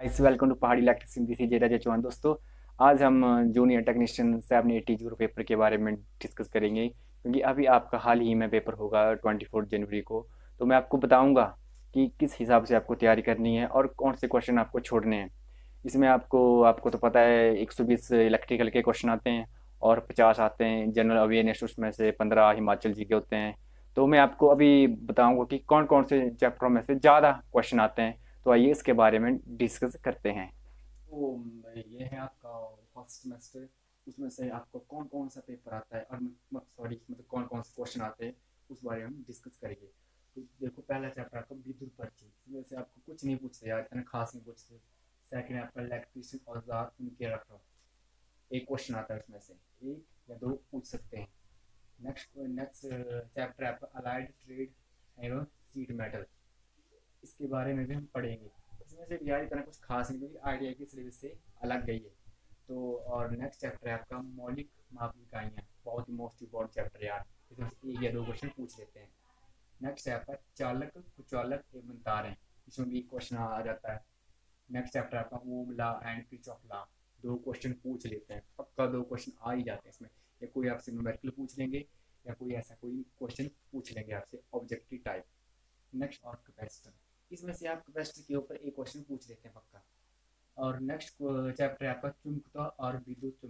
इस welcome to पहाड़ी electric सिंधी से जेरा चौहान दोस्तों। आज हम junior technician seven eighty zero paper के बारे में डिस्कस करेंगे, क्योंकि अभी आपका हाल ही में पेपर होगा ट्वेंटी फोर जनवरी को। तो मैं आपको बताऊँगा कि किस हिसाब से आपको तैयारी करनी है और कौन से क्वेश्चन आपको छोड़ने हैं। इसमें आपको आपको तो पता है, एक सौ बीस इलेक्ट्रिकल के क्वेश्चन आते हैं और पचास आते हैं। जनरल अवेयरनेस उसमें से पंद्रह हिमाचल जी के होते हैं। तो मैं आपको अभी बताऊँगा कि कौन कौन से चैप्टरों में से ज़्यादा क्वेश्चन आते हैं। तो आइए इसके बारे में डिस्कस करते हैं। तो ये है आपका फ़र्स्ट सेमेस्टर। उसमें से आपको कौन कौन सा पेपर आता है? और सॉरी मतलब कौन कौन से क्वेश्चन आते हैं? उस बारे में हम डिस्कस करेंगे। तो देखो, पहला चैप्टर आपका विद्युत पर्ची इसमें से आपको कुछ नहीं पूछते यार, इतना खास नहीं पूछते। सेकंड आपका इलेक्ट्रिशियन औज़ार उनके रखो। एक क्वेश्चन आता है उसमें से। एक या दो पूछ सकते हैं। नेक्स्ट नेक्स्ट चैप्टर आपका अलाइड ट्रेड एवं सीट मेटल इसके बारे में भी हम पढ़ेंगे। इसमें से यार इतना कुछ खास नहीं, क्योंकि आइडिया की सिलेबस से अलग गई है। तो और नेक्स्ट चैप्टर है आपका मौलिक माप इकाइयाँ बहुत ही मोस्ट इम्पोर्टेंट चैप्टर यार। इसमें से एक या दो क्वेश्चन पूछ लेते हैं। नेक्स्ट है आपका चालक, कुचालक एवं तारें। इसमें भी क्वेश्चन आ जाता है। नेक्स्ट चैप्टर आपका Ohm, law and pitch of law. दो क्वेश्चन पूछ लेते हैं। पक्का दो क्वेश्चन आ ही जाते हैं इसमें। या कोई आपसे न्यूमेरिकल पूछ लेंगे, या कोई ऐसा कोई क्वेश्चन पूछ लेंगे आपसे ऑब्जेक्टिव टाइप नेक्स्ट और कैपेसिटर इसमें से आप कैपेसिटर के ऊपर एक क्वेश्चन पूछ लेते हैं पक्का। और नेक्स्ट चैप्टर है आपका चुमकुता और विद्युत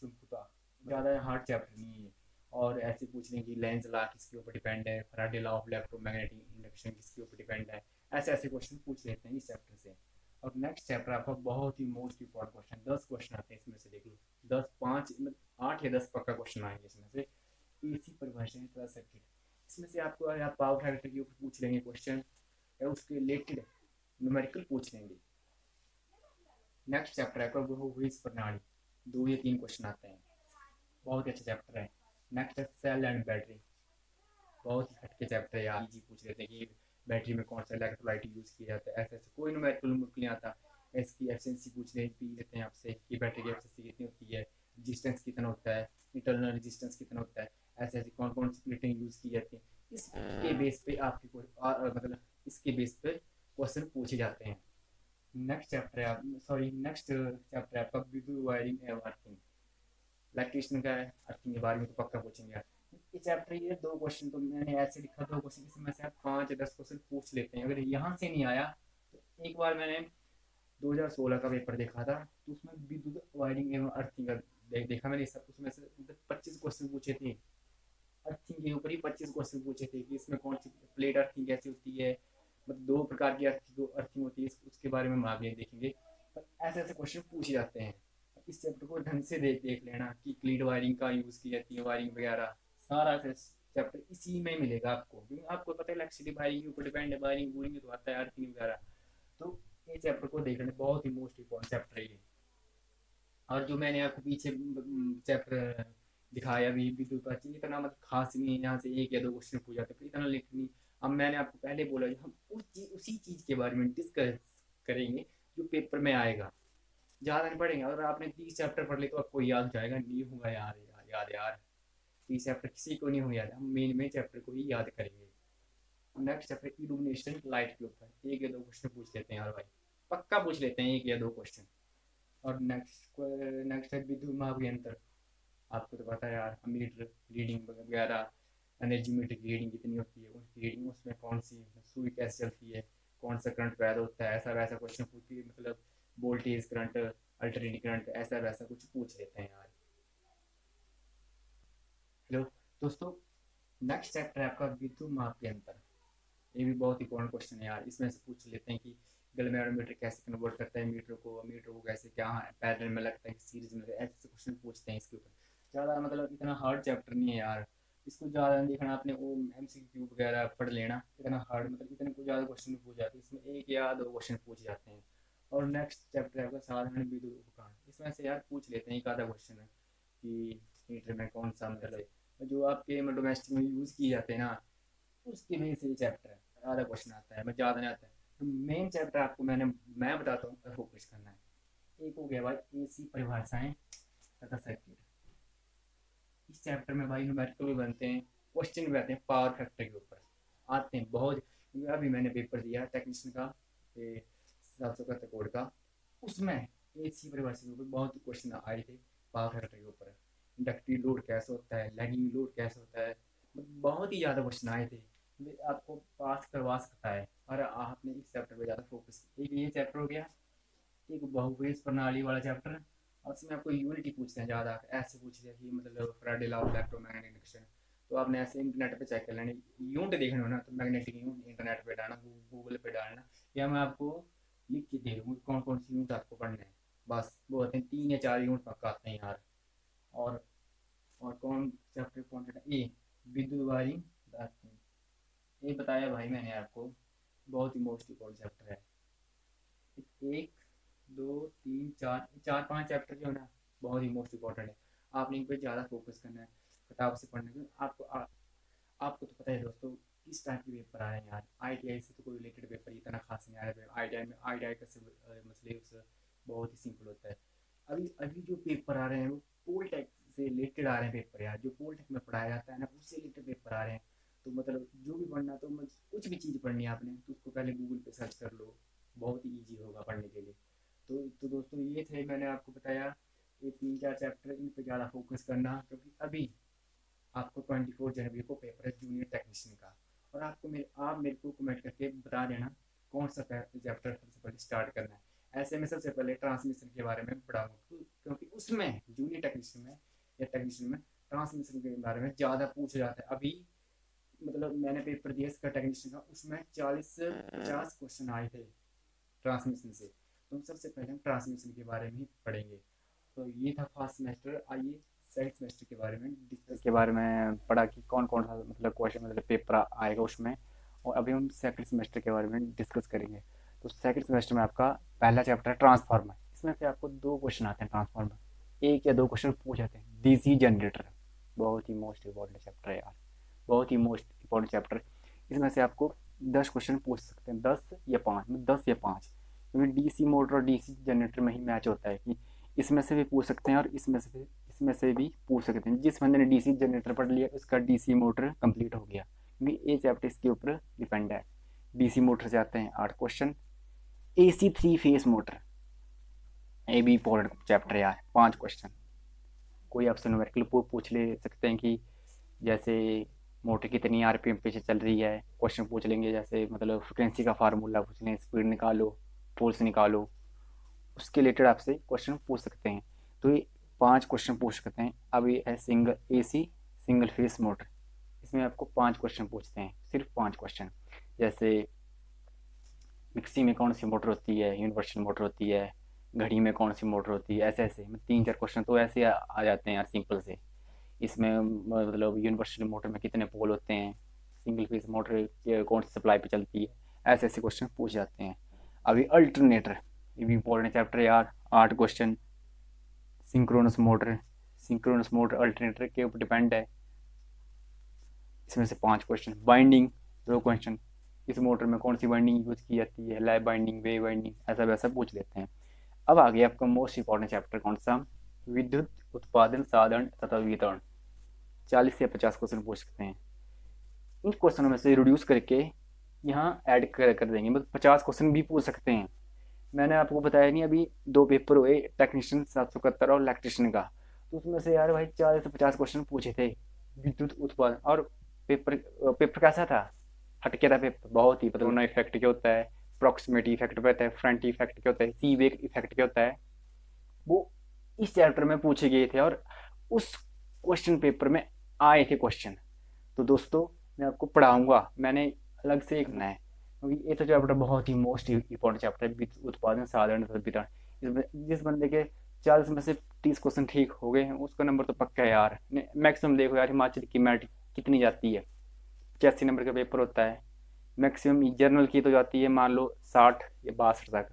चुमकुता ज़्यादा हार्ड चैप्टर नहीं है और ऐसे पूछ लें कि लेंस ला किसके ऊपर डिपेंड है Faraday law of electromagnetic induction किसके ऊपर डिपेंड है, ऐसे ऐसे क्वेश्चन पूछ लेते हैं इस चैप्टर से। और नेक्स्ट चैप्टर आपका बहुत ही मोस्ट इंपॉर्टेंट क्वेश्चन दस क्वेश्चन आते हैं इसमें से देख लो। दस, पाँच मतलब आठ या दस पक्का क्वेश्चन आएँगे इसमें से। ए सी परिभाषा सर्किट इसमें से आपको, आप पावर फैक्टर के ऊपर पूछ लेंगे क्वेश्चन उसके रिलेटेड न्यूमेरिकल पूछ लेंगे। नेक्स्ट चैप्टर है बहुविध प्रणाली? दो या तीन क्वेश्चन आते हैं। बहुत अच्छा चैप्टर है। नेक्स्ट है सेल एंड बैटरी बहुत ही हटके चैप्टर है, यार। जी पूछ लेते हैं कि बैटरी में कौन सा इलेक्ट्रोलाइट यूज़ किया जाता है। ऐसे ऐसे कोई न्यूमेरिकल मुश्किल नहीं आता इसकी एफिशिएंसी पूछ लेते हैं आपसे कि बैटरी की एफिशिएंसी कितनी होती है रजिस्टेंस कितना होता है इंटरनल रजिस्टेंस कितना होता है ऐसे ऐसे कौन कौन सी प्लेटें यूज़ की जाती हैं इसके बेस पे आपकी मतलब इसके बेस पे क्वेश्चन पूछे जाते हैं। Next chapter sorry next chapter है आपका विद्युत वायरिंग एवं अर्थिंग इलेक्ट्रिशियन का है अर्थिंग के बारे में तो पक्का पूछेंगे ये चैप्टर ये दो क्वेश्चन तो मैंने ऐसे लिखा, दो क्वेश्चन इसमें से आप पाँच दस क्वेश्चन पूछ लेते हैं। अगर यहाँ से नहीं आया तो एक बार मैंने 2016 का पेपर देखा था तो उसमें विद्युत वायरिंग एवं अर्थिंग का देखा मैंने उसमें से मतलब पच्चीस क्वेश्चन पूछे थे। अर्थिंग के ऊपर ही पच्चीस क्वेश्चन पूछे थे कि इसमें कौन सी प्लेट अर्थिंग कैसी होती है मतलब दो प्रकार की अर्थिंग अर्थिंग होती है उसके बारे में हम आगे देखेंगे। पर ऐसे ऐसे क्वेश्चन पूछे जाते हैं। इस चैप्टर को ढंग से देख देख लेना कि क्लीड वायरिंग का यूज़ की जाती है वायरिंग वगैरह, सारा चैप्टर इसी में मिलेगा आपको। क्योंकि आपको पता है इलेक्ट्रिसिटी वायरिंग के ऊपर डिपेंड है वायरिंग वूरिंग तो आता है अर्थिंग वगैरह। तो ये चैप्टर को देख लेना, बहुत ही मोस्ट इम्पोर्टेंट चैप्टर है ये। और जो मैंने आपको पीछे चैप्टर दिखाया भी विद्युत प्राची इतना मतलब खास नहीं है, यहाँ से एक या दो क्वेश्चन पूछ जाते इतना लिख अब मैंने आपको पहले बोला हम उस चीज़ उसी चीज़ के बारे में डिस्कस करेंगे जो पेपर में आएगा। ज़्यादा नहीं पढ़ेंगे। अगर आपने तीस चैप्टर पढ़ ली तो आपको याद जाएगा, नहीं होगा यार यार याद यार। तीस चैप्टर किसी को नहीं हो याद। हम मेन मेन चैप्टर को ही याद करेंगे। नेक्स्ट चैप्टर इल्यूमिनेशन लाइट के ऊपर। एक या दो क्वेश्चन पूछ लेते हैं यार भाई। पक्का पूछ लेते हैं एक या दो क्वेश्चन और नेक्स्ट नेक्स्ट है विद्युत महाभियंत्र आपको तो पता है यार मीटर रीडिंग वगैरह एनर्जी मीटर की रीडिंग कितनी होती है उसकी रीडिंग उसमें कौन सी सुई कैसे चलती है, कौन सा करंट पैदा होता है, ऐसा वैसा क्वेश्चन पूछती है मतलब वोल्टेज करंट अल्टरनेटिव करंट ऐसा वैसा कुछ पूछ लेते हैं यार। हेलो दोस्तों नेक्स्ट चैप्टर है आपका विद्युत माप अंतर ये भी बहुत इंपॉर्टेंट क्वेश्चन है यार, इसमें से पूछ लेते हैं कि गलमेरोमीटर कैसे कन्वर्ट करता है मीटर को मीटर को कैसे, क्या पैरल में लगता है सीरीज़ में ऐसे क्वेश्चन पूछते हैं इसके ऊपर। ज़्यादा मतलब इतना हार्ड चैप्टर नहीं है यार। इसको ज़्यादा देखना आपने वो एम सी क्यू वगैरह पढ़ लेना, इतना हार्ड मतलब इतने कुछ ज़्यादा क्वेश्चन पूछ जाते हैं इसमें एक या दो क्वेश्चन पूछ जाते हैं। और नेक्स्ट चैप्टर है आपका साधारण विद्युत उपकरण। इसमें से यार पूछ लेते हैं एक आधा क्वेश्चन है कि हीटर में कौन सा मतलब जो आपके मतलब डोमेस्टिक में यूज़ किए जाते हैं ना, उसके लिए से चैप्टर है। आधा क्वेश्चन आता है, मैं ज़्यादा नहीं आता है। तो मेन चैप्टर आपको मैंने, मैं बताता हूँ फोकस करना है। एक हो गया भाई ए सी परिभाषाएँ तथा सर्किट इस चैप्टर में भाई न्यूमेरिकल भी बनते हैं क्वेश्चन भी आते हैं पावर फैक्टर के ऊपर। आते हैं बहुत, अभी मैंने पेपर दिया टेक्नीशियन का सात सौ इकहत्तर कोड का। उसमें एक सी परिभाषा के ऊपर बहुत क्वेश्चन आए थे पावर फैक्टर के ऊपर। इंडक्टिव लोड कैसे होता है लैगिंग लोड कैसे होता है, बहुत ही ज़्यादा क्वेश्चन आए थे। आपको पास करवा सकता है, और आपने इस चैप्टर पे ज़्यादा फोकस एक ये चैप्टर हो गया, एक बहुवेश प्रणाली वाला चैप्टर और उसमें आपको यूनिटी पूछते हैं ज़्यादा, ऐसे पूछ दिया कि मतलब फ्राइडे लॉ इलेक्ट्रोमैग्नेटिक इंडक्शन तो आपने ऐसे इंटरनेट पे चेक कर लेना यूनिट देखना हो ना तो मैग्नेटिक यूनिट इंटरनेट पे डालना गूगल पे डालना. या मैं आपको लिख के दे दूँगी कौन कौन सी यूनिट आपको पढ़ना है. बस, वो होते हैं तीन या चार यूनिट पक्का आते हैं यार. और और कौन चैप्टर कौन ए, विद्युत वायरिंग ये बताया भाई मैंने आपको, बहुत ही मोस्ट इम्पोर्टेंट चैप्टर है. एक दो, तीन, चार चार, पाँच चैप्टर जो है ना, बहुत ही मोस्ट इम्पोर्टेंट है। आपने इन पर ज़्यादा फोकस करना है, किताब से पढ़ने में आपको आपको तो पता है दोस्तों, किस टाइप के पेपर आ रहे हैं यार। आई से तो कोई रिलेटेड पेपर इतना खास नहीं आ रहा है। आई में आई का मसले बहुत ही सिंपल होता है। अभी अभी जो पेपर आ रहे हैं, वो पोल टेक से रिलेटेड आ रहे हैं पेपर यार। जो पोल टेक में पढ़ाया जाता है ना, उससे रिलेटेड पेपर आ रहे हैं। तो मतलब जो भी पढ़ना तो कुछ भी चीज़ पढ़नी है आपने तो उसको पहले गूगल पे सर्च कर लो। बहुत ही ईजी होगा पढ़ने के लिए। तो तो दोस्तों, ये थे मैंने आपको बताया ये तीन चार चैप्टर इन पर ज़्यादा फोकस करना, क्योंकि अभी आपको ट्वेंटी फोर जनवरी को पेपर है जूनियर टेक्नीशियन का। और आपको मेरे, आप मेरे को कमेंट करके बता देना कौन सा चैप्टर सबसे पहले स्टार्ट करना है। ऐसे में सबसे पहले ट्रांसमिशन के बारे में पढ़ाऊँगा क्योंकि उसमें जूनियर टेक्नीशियन में, या टेक्नीशियन में ट्रांसमिशन के बारे में ज़्यादा पूछा जाता है। अभी मतलब मैंने पेपर दिया इसका टेक्नीशियन का, उसमें चालीस, पचास क्वेश्चन आए थे ट्रांसमिशन से। तो सबसे पहले हम ट्रांसमिशन के बारे में ही पढ़ेंगे। तो ये था फ़र्स्ट सेमेस्टर, आइए सेकंड सेमेस्टर के बारे में डिस्कस के बारे में पढ़ा कि कौन कौन सा मतलब क्वेश्चन मतलब पेपर आएगा उसमें, और अभी हम सेकंड सेमेस्टर के बारे में डिस्कस करेंगे। तो सेकंड सेमेस्टर में आपका पहला चैप्टर है ट्रांसफार्मर इसमें से आपको दो क्वेश्चन आते हैं ट्रांसफार्मर एक या दो क्वेश्चन पूछ जाते हैं। डीसी जनरेटर बहुत ही मोस्ट इम्पोर्टेंट चैप्टर है यार। बहुत ही मोस्ट इम्पोर्टेंट चैप्टर इसमें से आपको दस क्वेश्चन पूछ सकते हैं। दस या पाँच मतलब दस या पाँच। क्योंकि डी सी मोटर और डी सी जनरेटर में ही मैच होता है कि इसमें से भी पूछ सकते हैं और इसमें से इसमें से भी पूछ सकते हैं। जिस बंदे ने डी सी जनरेटर पढ़ लिया उसका डी सी मोटर कंप्लीट हो गया। क्योंकि ये चैप्टर इसके ऊपर डिपेंड है। डी सी मोटर से आते हैं आठ question A C three phase motor A भी इम्पोर्टेंट चैप्टर यार पाँच क्वेश्चन कोई आपसे न्यूमेरिकल पूछ ले सकते हैं कि जैसे मोटर कितनी आर पी एम पे चल रही है। क्वेश्चन पूछ लेंगे जैसे मतलब फ्रिक्वेंसी का फार्मूला पूछ लें स्पीड निकालो। फोर्स निकालो। उसके रिलेटेड आपसे क्वेश्चन पूछ सकते हैं। तो ये पाँच क्वेश्चन पूछ सकते हैं। अब ये है single A C single phase motor इसमें आपको पाँच क्वेश्चन पूछते हैं। सिर्फ़ पाँच क्वेश्चन जैसे मिक्सी में कौन सी मोटर होती है? यूनिवर्सल मोटर होती है। घड़ी में कौन सी मोटर होती है? ऐसे ऐसे। तीन, चार क्वेश्चन तो ऐसे आ जाते हैं यार सिंपल से। इसमें मतलब यूनिवर्सल मोटर में कितने पोल होते हैं? सिंगल फेस मोटर कौन सी सप्लाई पे चलती है? ऐसे ऐसे क्वेश्चन पूछ जाते हैं। अभी अल्टरनेटर ये भी इंपॉर्टेंट चैप्टर है यार, आठ question synchronous motor synchronous motor alternator के ऊपर डिपेंड है। इसमें से पाँच क्वेश्चन बाइंडिंग दो क्वेश्चन इस मोटर में कौन सी बाइंडिंग यूज़ की जाती है? लैब बाइंडिंग वे बाइंडिंग ऐसा वैसा पूछ लेते हैं। अब आगे आपका मोस्ट इंपॉर्टेंट चैप्टर कौन सा? विद्युत उत्पादन साधन तथा वितरण। चालीस से पचास क्वेश्चन पूछ सकते हैं। इन क्वेश्चनों में से रिड्यूस करके यहाँ ऐड कर कर देंगे। मतलब पचास क्वेश्चन भी पूछ सकते हैं। मैंने आपको बताया नहीं, अभी दो पेपर हुए टेक्नीशियन सात सौ इकहत्तर और इलेक्ट्रिशियन का। तो उसमें से यार भाई चालीस से पचास क्वेश्चन पूछे थे, विद्युत उत्पादन। और पेपर पेपर कैसा था? हटके था पेपर बहुत ही मतलब इफ़ेक्ट क्या होता है अप्रॉक्सीमेट इफ़ेक्ट क्या होता है फ्रंट इफ़ेक्ट क्या होता है सी वेक इफ़ेक्ट क्या होता है। वो इस चैप्टर में पूछे गए थे और उस क्वेश्चन पेपर में आए थे क्वेश्चन तो दोस्तों, मैं आपको पढ़ाऊँगा। मैंने अलग से एक नया क्योंकि ये तो चैप्टर बहुत ही मोस्ट इंपॉर्टेंट चैप्टर है उत्पादन साधारण वितरण जिस बंदे के चालीस में से तीस क्वेश्चन ठीक हो गए हैं उसका नंबर तो पक्का है यार। मैक्सिमम देखो यार हिमाचल की मैट कितनी जाती है? पचासी नंबर का पेपर होता है। मैक्सिमम जर्नल की तो जाती है मान लो साठ या बासठ तक।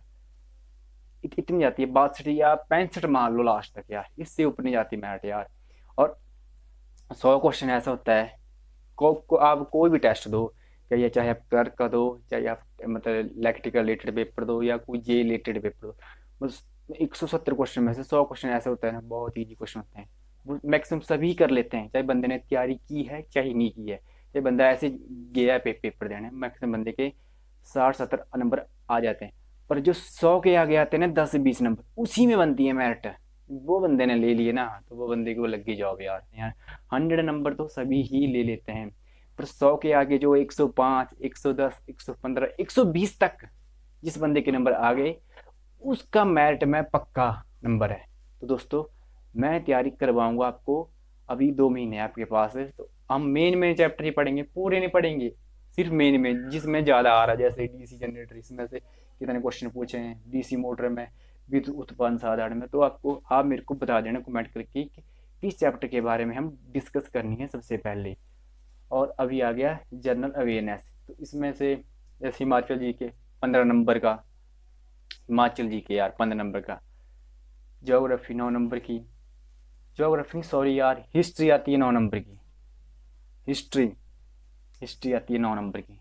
इत, इतनी जाती है बासठ या पैंसठ मान लो लास्ट तक यार। इससे ऊपर नहीं जाती मैट यार। और सौ क्वेश्चन ऐसा होता है। को, को आप कोई भी टेस्ट दो चाहे चाहे आप क्लर्क का दो चाहे आप मतलब इलेक्ट्रिकल रिलेटेड पेपर दो या कोई जे रिलेटेड पेपर दो बस एक सौ सत्तर क्वेश्चन में से सौ क्वेश्चन ऐसे होते हैं ना बहुत ईजी क्वेश्चन होते हैं। वो मैक्सिमम सभी कर लेते हैं चाहे बंदे ने तैयारी की है चाहे नहीं की है। चाहे बंदा ऐसे गया पे, पेपर देने मैक्सिमम बंदे के साठ सत्तर नंबर आ जाते हैं। पर जो सौ के आगे आते हैं ना दस बीस नंबर उसी में बनती है मेरिट वो बंदे ने ले लिए ना तो वो बंदे को लग गई जॉब यार। यार हंड्रेड नंबर तो सभी ही ले लेते हैं। पर सौ के आगे जो एक सौ पाँच, एक सौ दस, एक सौ पंद्रह, एक सौ बीस तक जिस बंदे के नंबर आ गए, उसका मेरिट में पक्का नंबर है। तो दोस्तों, मैं तैयारी करवाऊँगा आपको अभी दो महीने आपके पास। है तो हम मेन मेन चैप्टर ही पढ़ेंगे, पूरे नहीं पढ़ेंगे, सिर्फ़ मेन मेन जिसमें ज़्यादा आ रहा है। जैसे डीसी जनरेटर इसमें से कितने क्वेश्चन पूछे हैं डीसी मोटर में, विद्युत उत्पादन साधारण में। तो आपको, आप मेरे को बता देना कमेंट करके कि किस चैप्टर के बारे में हम डिस्कस करनी है सबसे पहले। और अभी आ गया जनरल अवेयरनेस। तो इसमें से जैसे हिमाचल जी के पंद्रह नंबर का, हिमाचल जी के यार पंद्रह नंबर का जोग्राफी नौ नंबर की जोग्राफी सॉरी यार, हिस्ट्री आती है नौ नंबर की, हिस्ट्री हिस्ट्री आती है नौ नंबर की,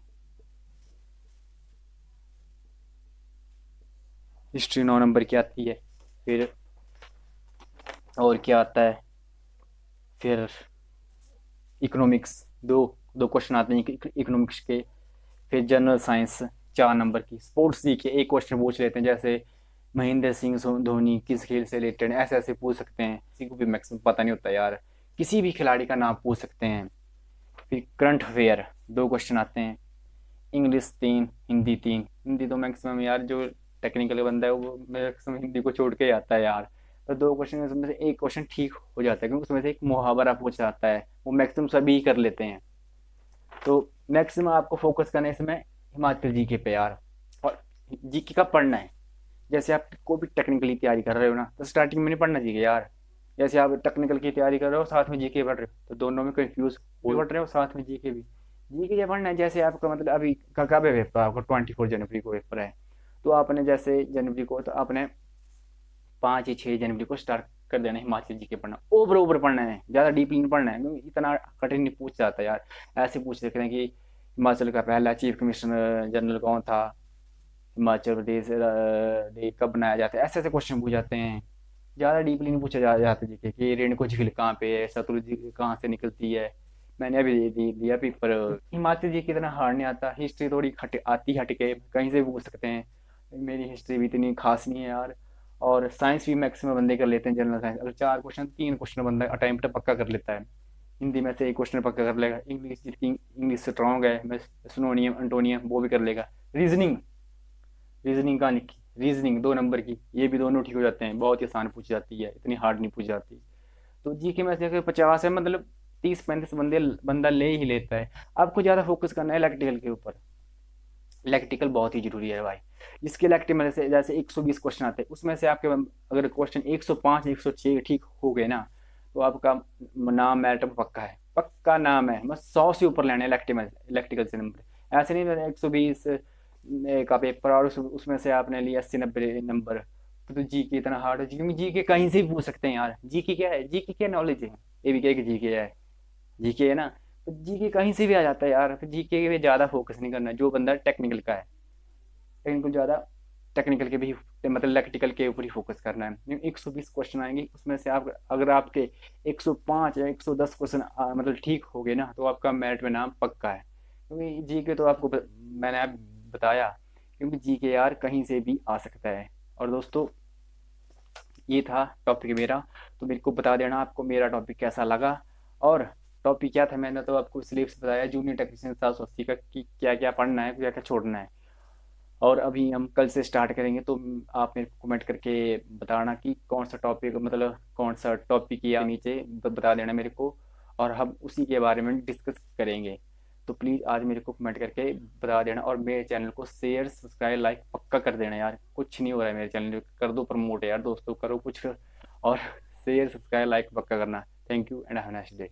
हिस्ट्री नौ नंबर की आती है, फिर और क्या आता है, फिर इकोनॉमिक्स दो दो क्वेश्चन आते हैं इकोनॉमिक्स के, फिर जनरल साइंस चार नंबर की। स्पोर्ट्स जी के एक क्वेश्चन पूछ लेते हैं, जैसे महेंद्र सिंह धोनी किस खेल से रिलेटेड ऐसे ऐसे पूछ सकते हैं। किसी को भी मैक्सिमम पता नहीं होता यार। किसी भी खिलाड़ी का नाम पूछ सकते हैं। फिर करंट अफेयर दो क्वेश्चन आते हैं। इंग्लिश तीन, हिंदी तीन। हिंदी तो मैक्सिमम यार जो टेक्निकल बंदा है, वो मैक्सिमम हिंदी को छोड़ के आता है यार। तो दो क्वेश्चन में से एक क्वेश्चन ठीक हो जाता है, क्योंकि उसमें से एक मुहावरा पूछ जाता है। वो मैक्सिमम सभी ही कर लेते हैं। तो मैक्सिमम आपको फोकस करना है इसमें हिमाचल जी के पे यार, और जी के का पढ़ना है। जैसे आप कोई भी टेक्निकली तैयारी कर रहे हो ना तो स्टार्टिंग में नहीं पढ़ना चाहिए यार। जैसे आप टेक्निकल की तैयारी कर रहे हो, साथ में जीके पढ़ रहे हो तो दोनों में कंफ्यूज वो पढ़ रहे हो, साथ में जी के भी? जीके जब पढ़ना है, जैसे आपका मतलब अभी कब है? पेपर आपका ट्वेंटी फोर जनवरी को पेपर है। तो आपने जैसे जनवरी को तो आपने पाँच या छः जनवरी को स्टार्ट कर देना हिमाचल जी के पढ़ना। ओवर ओवर पढ़ना है ज़्यादा डीपली नहीं पढ़ना है क्योंकि इतना कठिन नहीं पूछ जाता यार। ऐसे पूछ सकते हैं कि हिमाचल का पहला चीफ कमिश्नर जनरल कौन था? हिमाचल प्रदेश कब बनाया जाता है? ऐसे ऐसे क्वेश्चन पूछ जाते हैं। ज़्यादा डीपली नहीं पूछा जा, जाता जी के कि रेणुकू झील कहाँ पे है सतलुज कहाँ से निकलती है? मैंने अभी दे दिया पेपर हिमाचल जी की तरह हार नहीं आता हिस्ट्री थोड़ी हट आती हटके कहीं से पूछ सकते हैं। मेरी हिस्ट्री भी इतनी खास नहीं है यार। और साइंस भी मैक्सिमम बंदे कर लेते हैं जनरल साइंस अगर चार क्वेश्चन तीन क्वेश्चन बंदा अटैम्प्ट पक्का कर लेता है। हिंदी में से एक क्वेश्चन पक्का कर लेगा। इंग्लिश इंग्लिश स्ट्रॉन्ग है सुनोनियम अंटोनियम वो भी कर लेगा। रीजनिंग रीजनिंग का लिखी? रीजनिंग दो नंबर की। ये भी दोनों ठीक हो जाते हैं। बहुत ही आसान पूछी जाती है। इतनी हार्ड नहीं पूछी जाती। तो जी के में से पचास है मतलब तीस, पैंतीस बंदे, बंदा ले ही लेता है। आपको ज़्यादा फोकस करना है इलेक्ट्रिकल के ऊपर। इलेक्ट्रिकल बहुत ही ज़रूरी है भाई। जिसके इलेक्ट्रिकल से जैसे 120 क्वेश्चन आते हैं उसमें से आपके अगर क्वेश्चन 105 106 ठीक हो गए ना तो आपका नाम मेरिट पक्का है। पक्का नाम है। बस सौ से ऊपर लेना है इलेक्ट्रिकल इलेक्ट्रिकल से नंबर ऐसे नहीं एक सौ बीस का पेपर और उस, उसमें से आपने लिया अस्सी नब्बे नंबर तो जी के इतना हार्ड है। क्योंकि जी के कहीं से भी पूछ सकते हैं यार। जी की क्या है? जी की क्या नॉलेज है? ए भी क्या जी के है? जी के है ना? तो जी के कहीं से भी आ जाता है यार। जी के ज़्यादा फोकस नहीं करना, जो बंदा टेक्निकल का है। टेक्निकल ज़्यादा टेक्निकल के भी मतलब इलेक्ट्रिकल के ऊपर ही फोकस करना है। एक सौ बीस क्वेश्चन आएँगे, उसमें से आप, अगर आपके एक सौ पाँच या एक सौ दस क्वेश्चन मतलब ठीक हो गए ना तो आपका मेरिट में नाम पक्का है। क्योंकि जी के तो आपको मैंने आप बताया, क्योंकि जी के यार कहीं से भी आ सकता है। और दोस्तों, ये था टॉपिक मेरा। तो मेरे को बता देना आपको मेरा टॉपिक कैसा लगा। और टॉपिक क्या था, मैंने तो आपको सिलेबस बताया जूनियर टेक्नीशियन सात सौ अस्सी का कि क्या क्या पढ़ना है, क्या क्या छोड़ना है। और अभी हम कल से स्टार्ट करेंगे तो आप मेरे को कमेंट करके बताना कि कौन सा टॉपिक मतलब कौन सा टॉपिक या नीचे बता देना मेरे को, और हम उसी के बारे में डिस्कस करेंगे। तो प्लीज़ आज मेरे को कमेंट करके बता देना, और मेरे चैनल को शेयर सब्सक्राइब लाइक पक्का कर देना यार। कुछ नहीं हो रहा है मेरे चैनल कर दो प्रमोट यार दोस्तों, करो कुछ। और शेयर सब्सक्राइब लाइक पक्का करना। Thank you and have day